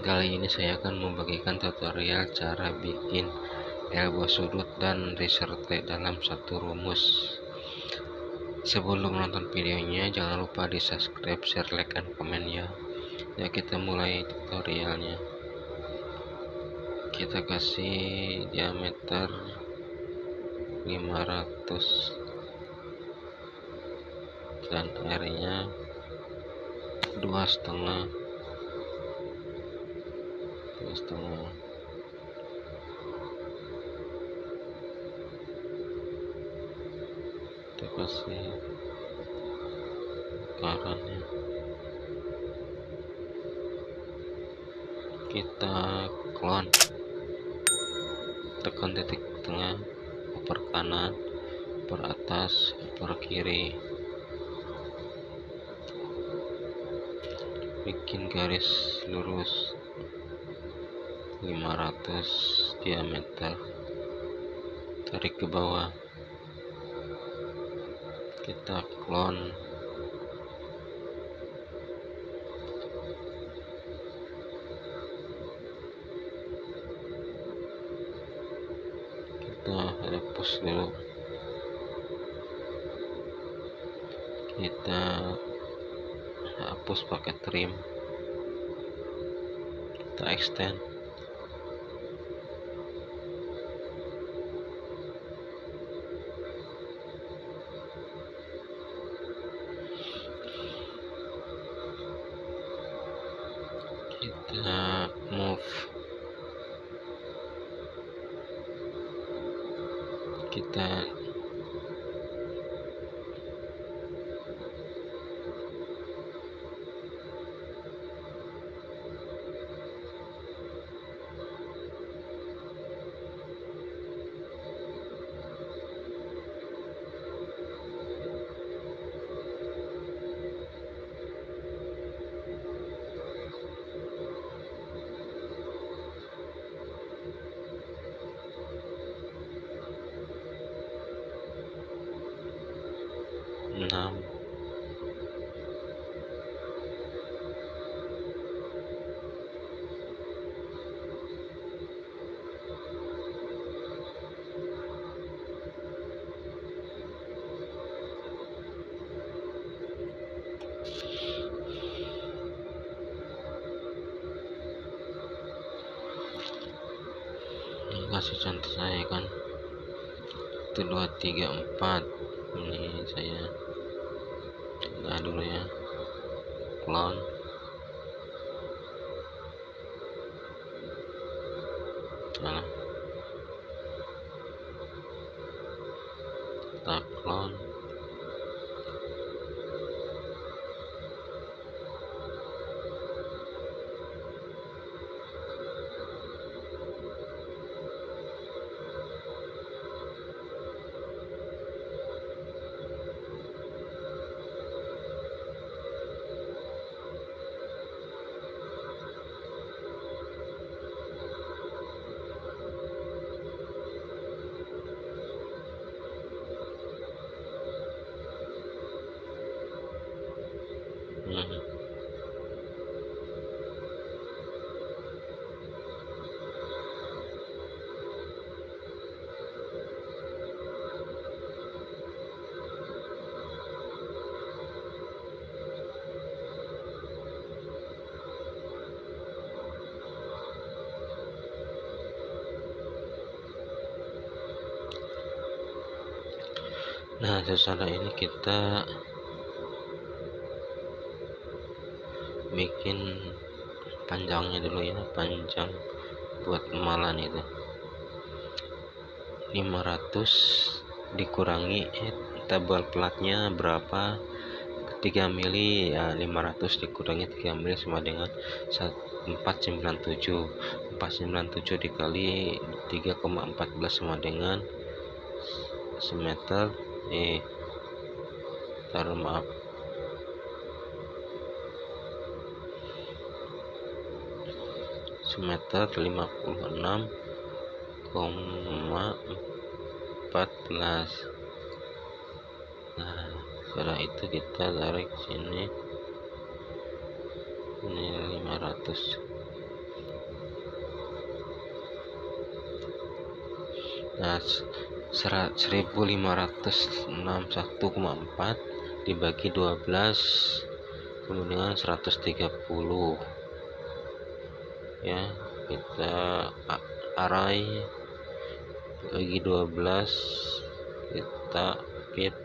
Kali ini saya akan membagikan tutorial cara bikin elbow sudut dan reserte dalam satu rumus. Sebelum menonton videonya, jangan lupa di subscribe, share, like, dan komen ya. Ya kita mulai tutorialnya. Kita kasih diameter 500 dan airnya dua setengah dua setengah. Kita kasih karannya. Kita clone tekan titik tengah per kanan per atas per kiri. Bikin garis lurus 500 diameter. Tarik ke bawah. Kita clone. Kita hapus dulu. Kita hapus pakai trim. Kita extend kita move. Kita kasih contoh saya kan? Itu dua tiga empat. Ini saya nah dulu ya. Clone Nah, setelah ini kita bikin panjangnya dulu ya, panjang buat malan itu. 500 dikurangi eh, tebal platnya berapa? 3 mili ya 500 dikurangi 3 mili sama dengan 497 497 dikali 3,14 sama dengan semeter eh taruh maaf semeter 56,14 nah setelah itu kita tarik sini. Ini 500 nah 1561,4 dibagi 12 kemudian 130 ya kita arai. Bagi 12 kita fit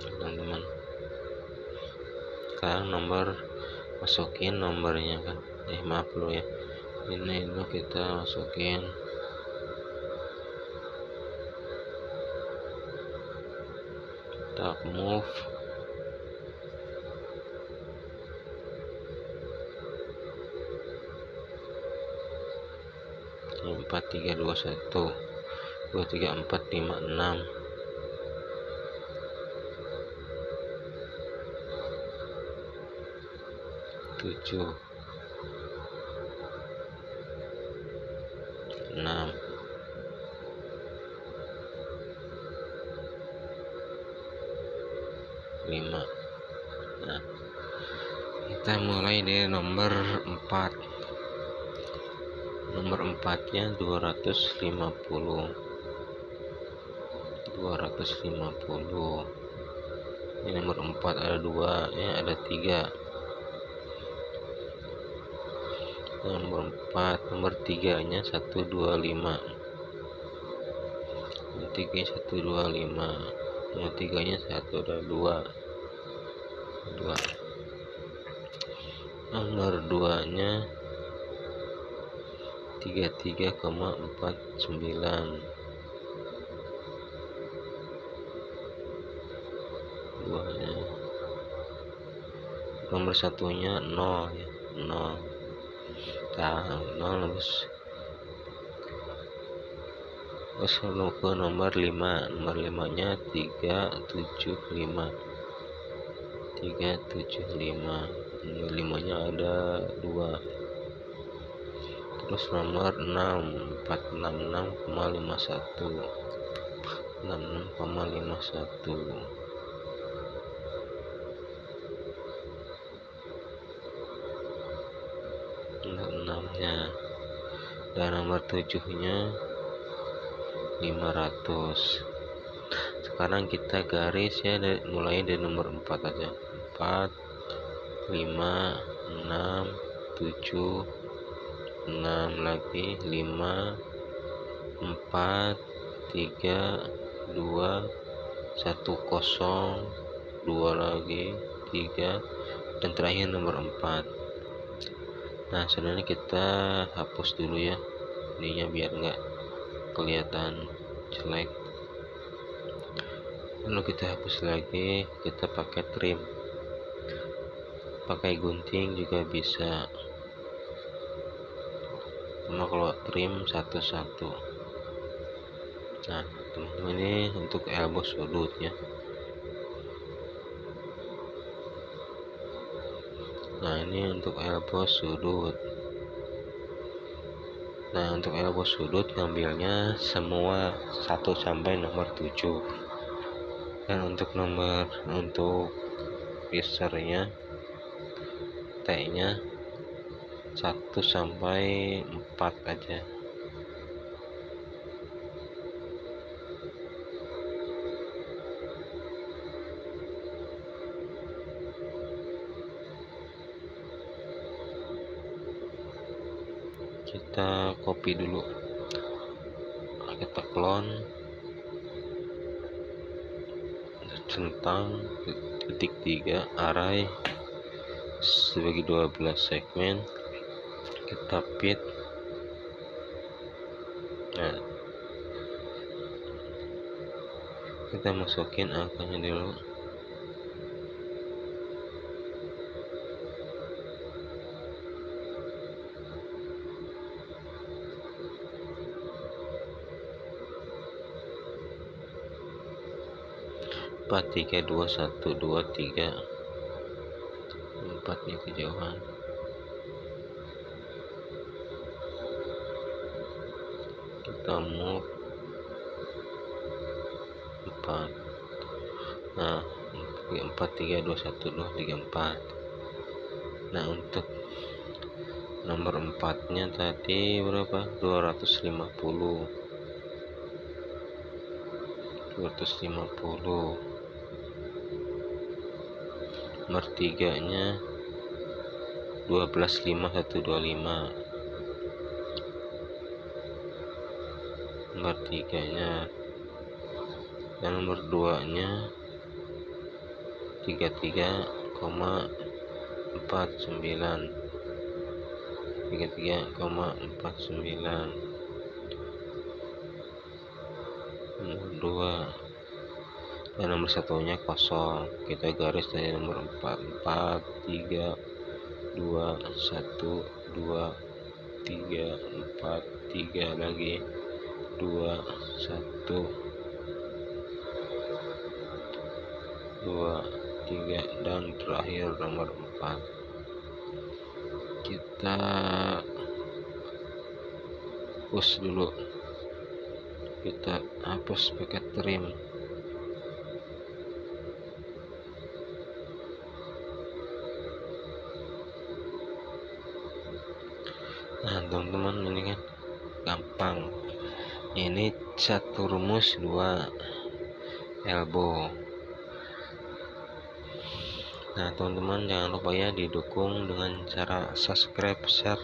teman-teman. Sekarang nomor masukin nomornya kan. Eh maaf dulu ya. Ini itu kita masukin. Kita move empat tiga dua satu dua tiga empat lima enam. Tujuh. Enam. Lima. Nah kita mulai dari nomor empat nomor empatnya 250 250 ini nomor empat ada dua. Ya ada tiga. Nomor 4 nomor 3 nya 125 nomor 3 125 nomor 3 nya 1 ada 2 2 nomor 2 nya 33,49 duanya nomor satunya 0 ya. 0 nol terus terus ke nomor 5 nomor 5 nya 375 375 nomor 5 nya ada 2 terus nomor 6 466,51 66,51 enamnya. Dan nomor tujuhnya 500 sekarang kita garis ya mulai dari nomor 4 aja. 4 5 6 7 6 lagi 5 4 3 2 1 0 2 lagi 3 dan terakhir nomor 4 nah sebenarnya kita hapus dulu ya ininya biar enggak kelihatan jelek. Lalu kita hapus lagi kita pakai trim. Pakai gunting juga bisa cuma kalau trim satu-satu. Nah teman-teman ini untuk elbow sudutnya nah ini untuk elbow sudut nah untuk elbow sudut ngambilnya semua 1 sampai nomor 7 dan untuk nomor untuk pisernya T nya 1 sampai 4 aja. Kita copy dulu. Kita clone centang titik tiga array sebagai 12 segmen kita fit nah. Kita masukin angkanya dulu. 4 3 2 1 2 3 4 nih kejauhan move 4 nah 4 3 2 1 2 3 4 nah untuk nomor empatnya tadi berapa? 250 250 nomor tiganya 125 nomor tiganya dan nomor 2 nya 33,49 33,49 nomor 2 dan nomor satunya kosong. Kita garis dari nomor 4 4 3 2 1 2 3 4 3 lagi 2 1 2 3 dan terakhir nomor 4 kita hapus dulu. Kita hapus pakai trim nah teman-teman ini kan gampang ini satu rumus dua elbow. Nah teman-teman jangan lupa ya didukung dengan cara subscribe, share,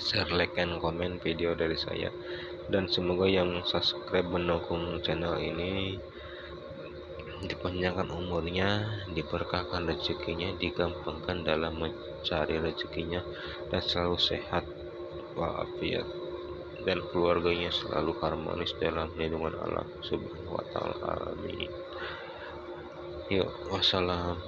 share, like, dan komen video dari saya. Dan semoga yang subscribe mendukung channel ini dipanjangkan umurnya, diberkahkan rezekinya, digampangkan dalam mencari rezekinya dan selalu sehat walafiat dan keluarganya selalu harmonis dalam lindungan Allah Subhanahu wa taala. Amin. Yuk, wassalam.